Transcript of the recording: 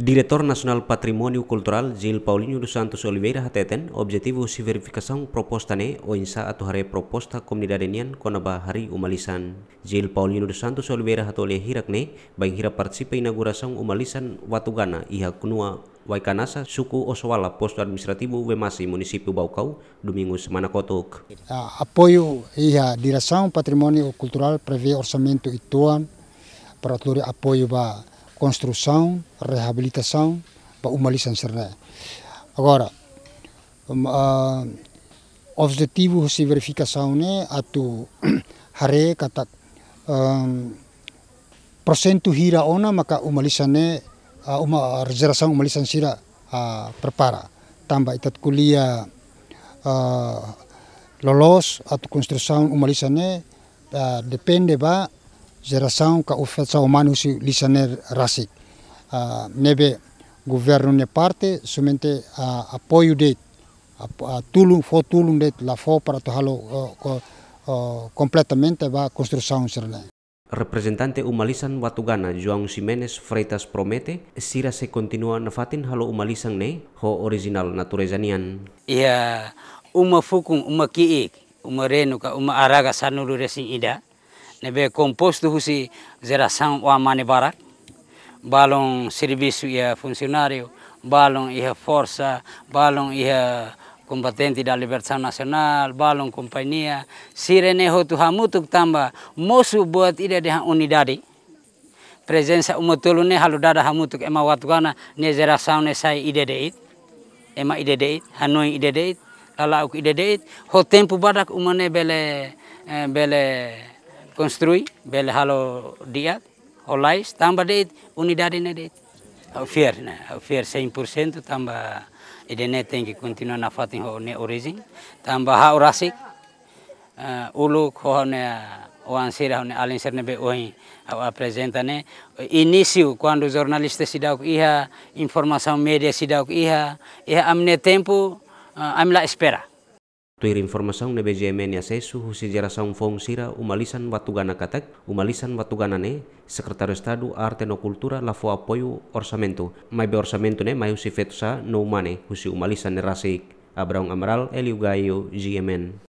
Diretor Nasional Patrimônio Cultural Gil Paulinho dos Santos Oliveira hateten objetivo si verificação proposta ne o insa atau hare proposta komunidade nian konaba hari umalisan. Gil Paulinho dos Santos Oliveira hatole hirak ne baing hira partisipa inauguração umalisan Watugana iha kunua Waikanasa, suku Oswala, posto administrativo Wemasi, município Baucau, domingo semana kotok. Apoio iha direção patrimônio cultural prevê orçamento ituan para apoio ba construção, reabilitação para umalisan serna. Agora, um, uh, objetivo de verificação né atu hare kata um, prosento hira ona maka umalisan ne uh, uma reservação umalisan sira uh, prepara tambah itat kuliah uh, lolos atau construção umalisan ne uh, depende ba geração ka ufetsa umanu si lisaner rasik. Uh, nebe governo ne parte somente uh, apoio de uh, tulung fo tulung de la fo para to halo uh, uh, completamente ba construção serna. Representante Umalisan Watugana João Ximenes Freitas promete sira se continua na fatin halo Umalisan ne ho original natureza nian. Ia uma fukung uma kiik uma renu ka uma araga sanulu resing ida nebe composto husi geração o amane barak. Balong serviço ia funcionário balong ia força balong ia combatente da libertação nacional balong companhia sirene hotu hamutuk tamba mosu buat ida de unidade presença uma tolu ne halu dada hamutuk ema watugana ne geração ne sai de ema ide de hanoi ide de lala ide de ho tempo badak umane bele bele construir, bele halo dia, olais, tambah det, unidade ne det. Au fier, né? Au fier 100% tambah idene tem que continuar na fatin ho ne origin, tambah ha orasik, uh, uluk ho ne o ansira ho ne alin ser ne be oi au apresenta ne início quando jornalista se dá iha informação média se dá iha iha amne tempo uh, am la espera Tuir informação ne BGMN acesso husi geração fong sira umalisan watugana katak umalisan watugana ne secretário estado arte no cultura la fo apoio orçamento. Mai be orçamento ne mai husi fetu sa no mane husi umalisan ne rasik Abraão Amaral Elio Gaio GMN